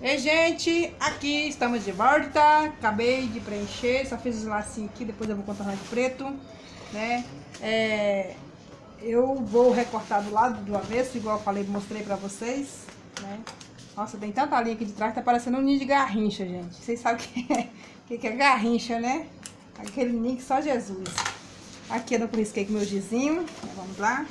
Ei, gente, aqui estamos de volta. Acabei de preencher, só fiz os lacinhos aqui, depois eu vou contornar de preto, né? É, eu vou recortar do lado do avesso, igual eu falei, mostrei pra vocês, né? Nossa, tem tanta linha aqui de trás, tá parecendo um ninho de garrincha, gente. Vocês sabem o que é, que, que é garrincha, né? Aquele ninho que só Jesus. Aqui eu não risquei com meu gizinho, vamos lá.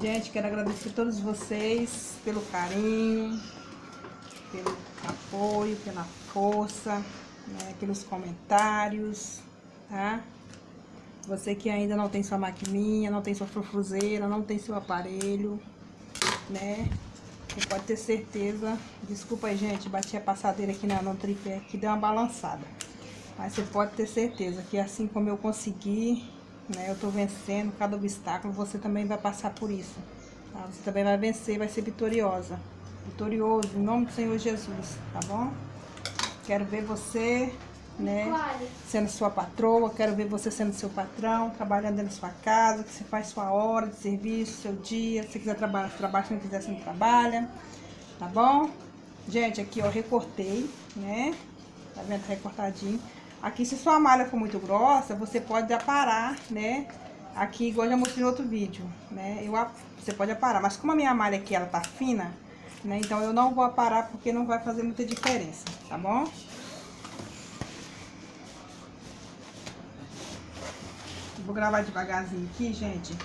Gente, quero agradecer a todos vocês pelo carinho, pelo apoio, pela força, né, pelos comentários, tá? Você que ainda não tem sua maquininha, não tem sua frufruzeira, não tem seu aparelho, né? Você pode ter certeza. Desculpa aí, gente, bati a passadeira aqui no tripé, que deu uma balançada. Mas você pode ter certeza que assim como eu consegui né? Eu tô vencendo cada obstáculo, você também vai passar por isso. Tá? Você também vai vencer, vai ser vitoriosa. Vitorioso, em nome do Senhor Jesus, tá bom? Quero ver você, né, sendo sua patroa, quero ver você sendo seu patrão, trabalhando dentro da sua casa, que você faz sua hora de serviço, seu dia, se você quiser trabalhar, trabalha, se não quiser, você não trabalha, tá bom? Gente, aqui, ó, recortei, né, tá vendo, recortadinho. Aqui, se sua malha for muito grossa, você pode aparar, né? Aqui, igual eu já mostrei no outro vídeo, né? Eu, você pode aparar, mas como a minha malha aqui, ela tá fina, né? Então, eu não vou aparar porque não vai fazer muita diferença, tá bom? Vou gravar devagarzinho aqui, gente,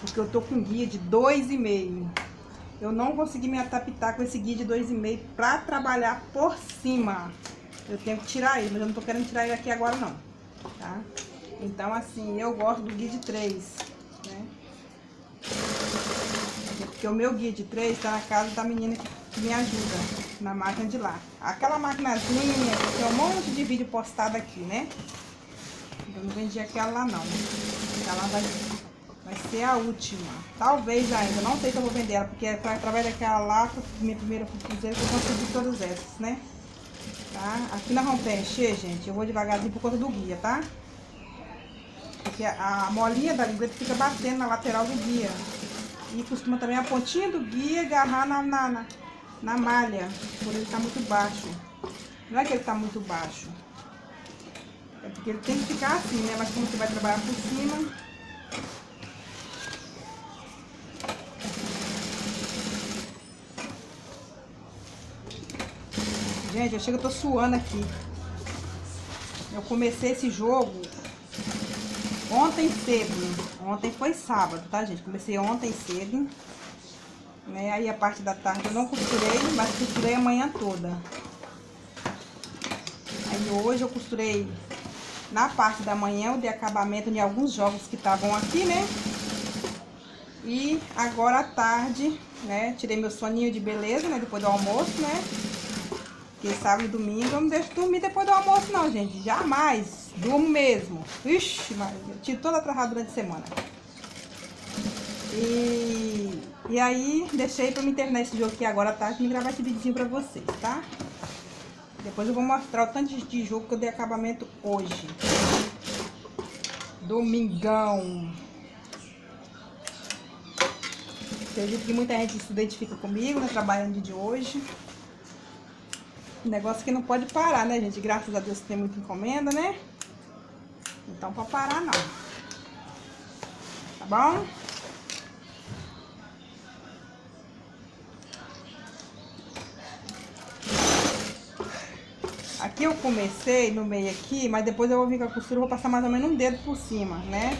porque eu tô com guia de 2,5. Eu não consegui me adaptar com esse guia de 2,5 pra trabalhar por cima, eu tenho que tirar ele, mas eu não tô querendo tirar ele aqui agora não, tá? Então, assim, eu gosto do guia de 3, né? Porque o meu guia de 3 tá na casa da menina que me ajuda, na máquina de lá. Aquela maquinazinha, tem um monte de vídeo postado aqui, né? Eu não vendi aquela lá não. Ela vai, vai ser a última. Talvez ainda, não sei se eu vou vender ela, porque é através daquela lá, minha primeira cruzeiro, que eu consegui todas essas, né? Tá? Aqui nós vamos preencher, gente, eu vou devagarzinho por conta do guia, tá? Porque a, a molinha da libreta fica batendo na lateral do guia. E costuma também a pontinha do guia agarrar na, na, na, na malha, por ele tá muito baixo. Não é que ele tá muito baixo. É porque ele tem que ficar assim, né? Mas como você vai trabalhar por cima, Gente, eu chego, eu tô suando aqui. Eu comecei esse jogo ontem cedo. Ontem foi sábado, tá, gente? Comecei ontem cedo. Né? Aí a parte da tarde eu não costurei, mas costurei a manhã toda. Aí hoje eu costurei na parte da manhã, o de acabamento de alguns jogos que estavam aqui, né? E agora à tarde, né? Tirei meu soninho de beleza, né? Depois do almoço, né? Porque sábado e domingo eu não deixo dormir depois do almoço não, gente. Jamais. Durmo mesmo. Ixi, mas eu tiro toda atrasada durante a semana. E, e aí, deixei pra me terminar esse jogo aqui agora à tarde e gravar esse videozinho pra vocês, tá? Depois eu vou mostrar o tanto de jogo que eu dei acabamento hoje. Domingão. Acredito que muita gente se identifica comigo, né? Trabalhando de hoje. Negócio que não pode parar, né, gente? Graças a Deus tem muita encomenda, né? Então, pra parar, não. Tá bom? Aqui eu comecei no meio aqui, mas depois eu vou vir com a costura, vou passar mais ou menos um dedo por cima, né?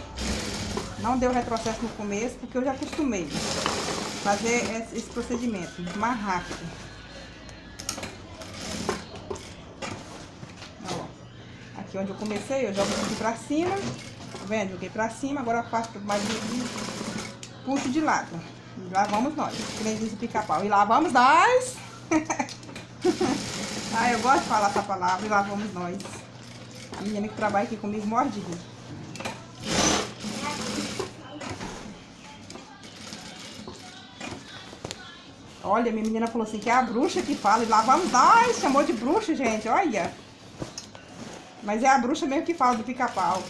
Não deu retrocesso no começo, porque eu já acostumei fazer esse procedimento mais rápido. Aqui onde eu comecei, eu jogo aqui pra cima. Tá vendo? Joguei pra cima, agora faço mais aqui, puxo de lado. lá vamos nós, diz o pica-pau. E lá vamos nós. ah, eu gosto de falar essa palavra, e lá vamos nós. A menina que trabalha aqui comigo morre de rir. Olha, minha menina falou assim, que é a bruxa que fala. E lá vamos nós, chamou de bruxa, gente, olha. Mas é a bruxa mesmo que fala do pica-pau.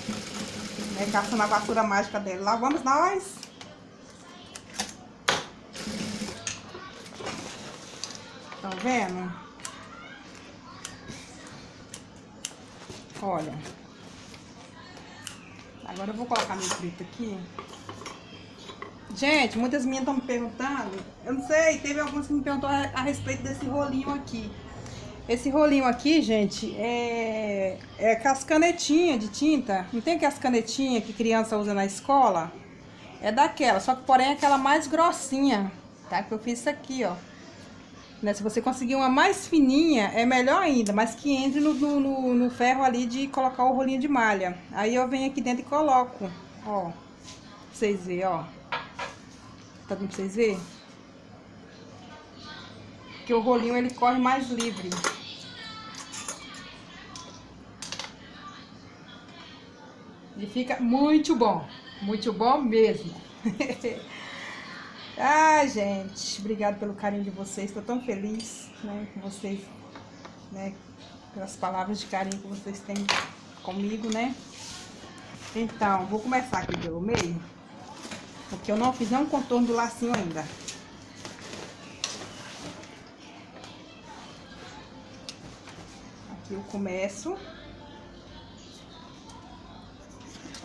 Né, caçando a vassoura mágica dele. Lá vamos nós. Estão vendo? Olha. Agora eu vou colocar meu frito aqui. Gente, muitas minhas estão me perguntando. Eu não sei, teve algumas que me perguntou a, a, respeito desse rolinho aqui. Esse rolinho aqui, gente, é, é com as canetinhas de tinta. Não tem aquelas canetinhas que criança usa na escola? É daquela, só que porém é aquela mais grossinha, tá? Que eu fiz isso aqui, ó. Né? Se você conseguir uma mais fininha, é melhor ainda, mas que entre no, no, no ferro ali de colocar o rolinho de malha. Aí eu venho aqui dentro e coloco, ó. Pra vocês verem, ó. Tá dando pra vocês verem? Porque o rolinho ele corre mais livre. E fica muito bom. Muito bom mesmo. ah, gente, obrigado pelo carinho de vocês. Estou tão feliz, né, com vocês, né, pelas palavras de carinho que vocês têm comigo, né? Então, vou começar aqui pelo meio. Porque eu não fiz nenhum contorno do lacinho ainda. Aqui eu começo.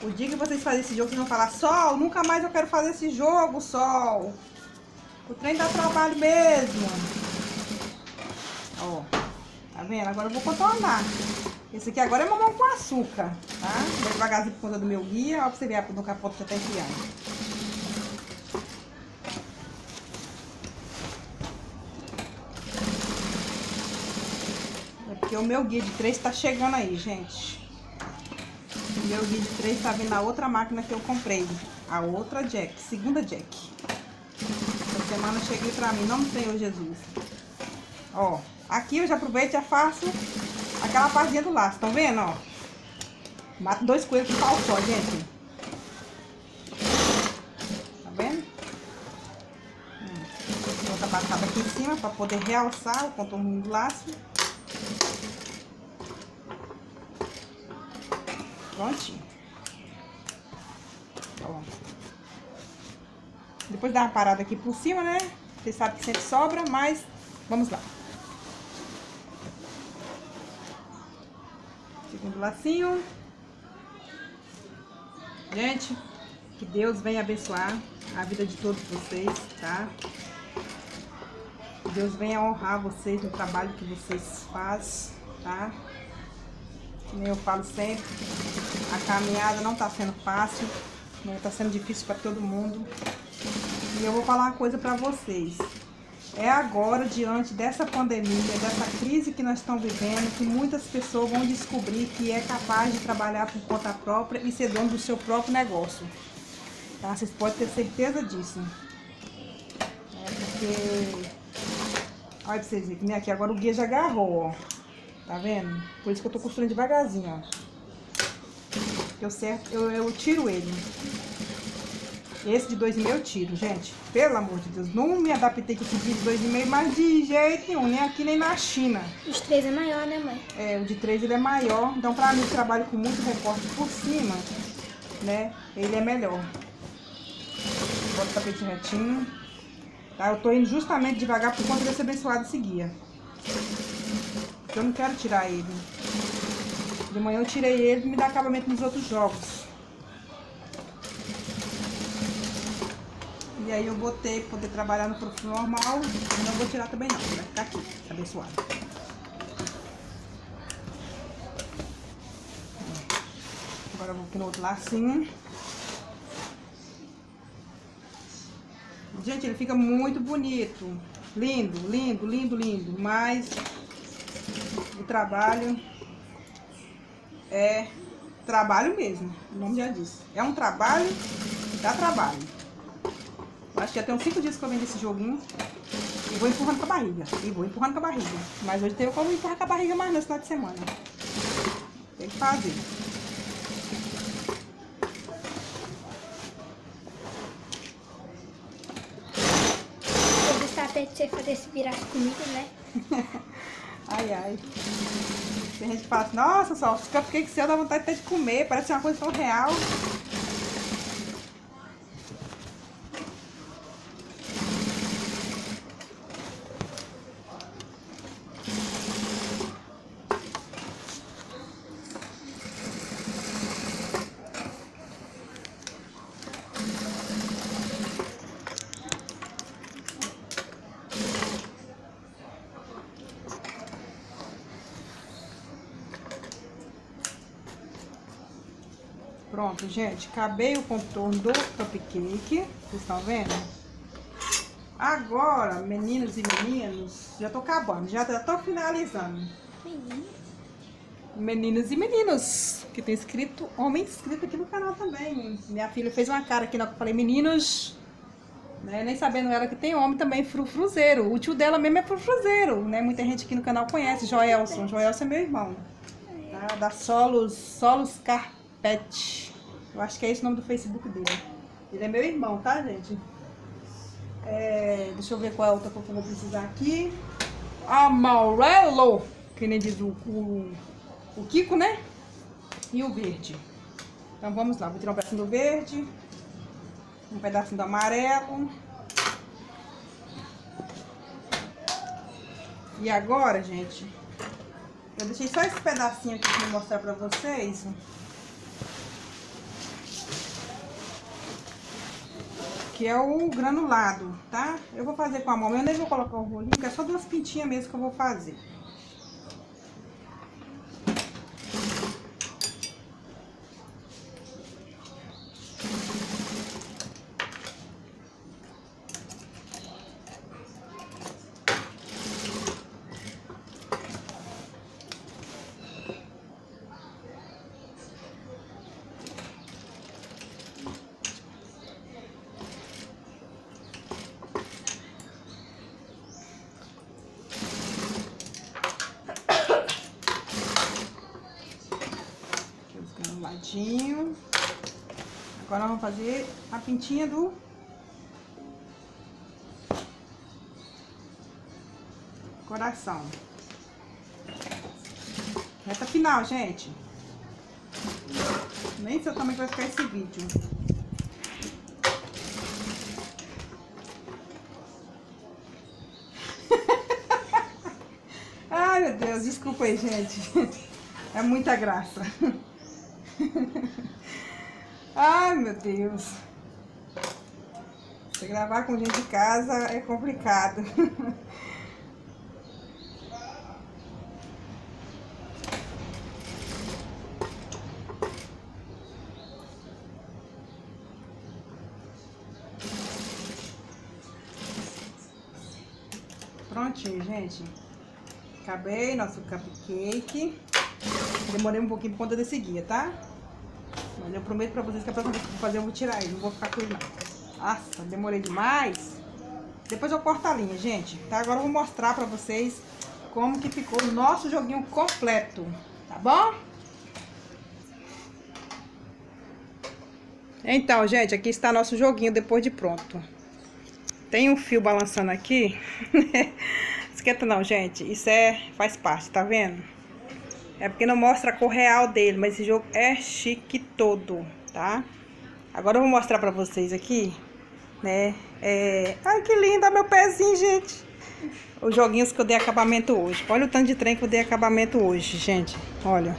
O dia que vocês fazem esse jogo, vocês vão falar, Sol, nunca mais eu quero fazer esse jogo, Sol. O trem dá trabalho mesmo. Ó, tá vendo? Agora eu vou contornar. Esse aqui agora é mamão com açúcar, tá? Devagarzinho por conta do meu guia. Ó, pra você ver no capoto já tá enfiando. Porque o meu guia de 3 tá chegando aí, gente. Meu de 3 tá vindo na outra máquina que eu comprei. A outra Jack, segunda Jack. Essa semana cheguei pra mim, não Senhor Jesus. Ó, aqui eu já aproveito e já faço aquela partinha do laço, estão vendo, ó? Mato dois coelhos com pau só, gente. Tá vendo? Hum. Outra passada aqui em cima pra poder realçar o contorno do laço. Prontinho. Ó. Depois dá uma parada aqui por cima, né? Você sabe que sempre sobra, mas vamos lá. Segundo lacinho. Gente, que Deus venha abençoar a vida de todos vocês, tá? Que Deus venha honrar vocês no trabalho que vocês fazem, tá? Como eu falo sempre, a caminhada não está sendo fácil, né? Tá sendo difícil para todo mundo. E eu vou falar uma coisa para vocês. É agora, diante dessa pandemia, dessa crise que nós estamos vivendo, que muitas pessoas vão descobrir que é capaz de trabalhar por conta própria e ser dono do seu próprio negócio. Tá? Vocês podem ter certeza disso. É porque... Olha pra vocês verem, nem aqui agora o guia já agarrou, ó. Tá vendo? Por isso que eu tô costurando devagarzinho, ó. Eu, certo, eu, eu tiro ele. Esse de 2,5 eu tiro, gente. Pelo amor de Deus. Não me adaptei com esse de 2,5, mas de jeito nenhum. Nem aqui, nem na China. Os três é maior, né, mãe? É, o de 3 ele é maior. Então, pra mim, trabalho com muito recorte por cima, né? Ele é melhor. Bota o tapete retinho. Tá? Eu tô indo justamente devagar por conta desse abençoado esse guia. Eu não quero tirar ele. De manhã eu tirei ele e me dá acabamento nos outros jogos. E aí eu botei pra poder trabalhar no profissional normal. Não vou tirar também não, vai ficar aqui, abençoado. Agora eu vou aqui no outro lacinho. Gente, ele fica muito bonito. Lindo, lindo, lindo, lindo. Mas o trabalho é trabalho mesmo, o nome já disse. É um trabalho, dá trabalho. Eu acho que já tem uns 5 dias que eu vendo esse joguinho. E vou empurrando com a barriga. E vou empurrando com a barriga. Mas hoje teve como empurrar com a barriga mais nesse final de semana. Tem que fazer. Eu gostava até de você fazer esse virar comigo, né? ai, ai. Tem gente que fala assim, nossa, só, os cupcakes seu dá vontade até de comer, parece uma coisa tão real. Pronto, gente, acabei o contorno do cupcake, vocês estão vendo? Agora, meninos e meninos, já tô acabando, já tô finalizando. Meninos e meninos, que tem inscrito, homem inscrito aqui no canal também. Minha filha fez uma cara aqui na que eu falei, meninos, né? Nem sabendo ela que tem homem também frufruzeiro. O tio dela mesmo é frufruzeiro, né? Muita gente aqui no canal conhece, Joelson. Joelson é meu irmão. Tá? Da Solos, Solos Carpete. Eu acho que é esse o nome do Facebook dele. Ele é meu irmão, tá, gente? É, deixa eu ver qual é a outra cor que eu vou precisar aqui. Amarelo, que nem diz o, o, o Kiko, né? E o verde. Então vamos lá, vou tirar um pedacinho do verde, um pedacinho do amarelo. E agora, gente, eu deixei só esse pedacinho aqui pra mostrar pra vocês. Que é o granulado, tá? Eu vou fazer com a mão, eu nem vou colocar o rolinho, que é só duas pintinhas mesmo que eu vou fazer. Ladinho. Agora vamos fazer a pintinha do coração. Reta final, gente. Nem sei também vai ficar esse vídeo. Ai, meu Deus, desculpa aí, gente. É muita graça. Ai, meu Deus. Você gravar com gente de casa é complicado. Prontinho, gente. Acabei nosso cupcake. Demorei um pouquinho por conta desse guia, tá? Mas eu prometo pra vocês que a próxima vez que eu vou fazer eu vou tirar ele. Não vou ficar com ele Nossa, demorei demais. Depois eu corto a linha, gente. Tá? Agora eu vou mostrar pra vocês como que ficou o nosso joguinho completo. Tá bom? Então, gente, aqui está nosso joguinho depois de pronto. Tem um fio balançando aqui. Esquenta não, gente. Isso é faz parte, tá vendo? É porque não mostra a cor real dele, mas esse jogo é chique todo, tá? Agora eu vou mostrar pra vocês aqui, né? É... Ai, que lindo, meu pezinho, gente. Os joguinhos que eu dei acabamento hoje. Olha o tanto de trem que eu dei acabamento hoje, gente. Olha.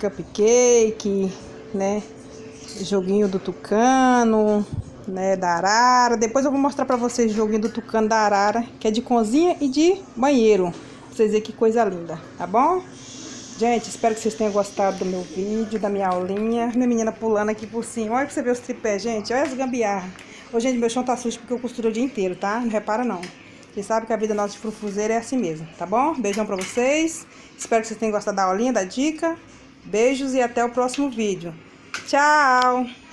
Cupcake, né? Joguinho do tucano, né? Da arara. Depois eu vou mostrar pra vocês o joguinho do tucano da arara, que é de cozinha e de banheiro vocês verem que coisa linda, tá bom? Gente, espero que vocês tenham gostado do meu vídeo, da minha aulinha. Minha menina pulando aqui por cima. Olha pra você ver os tripés, gente. Olha as gambiarras. Ô, gente, meu chão tá sujo porque eu costuro o dia inteiro, tá? Não repara, não. Vocês sabem que a vida nossa de frufuzeira é assim mesmo, tá bom? Beijão pra vocês. Espero que vocês tenham gostado da aulinha, da dica. Beijos e até o próximo vídeo. Tchau!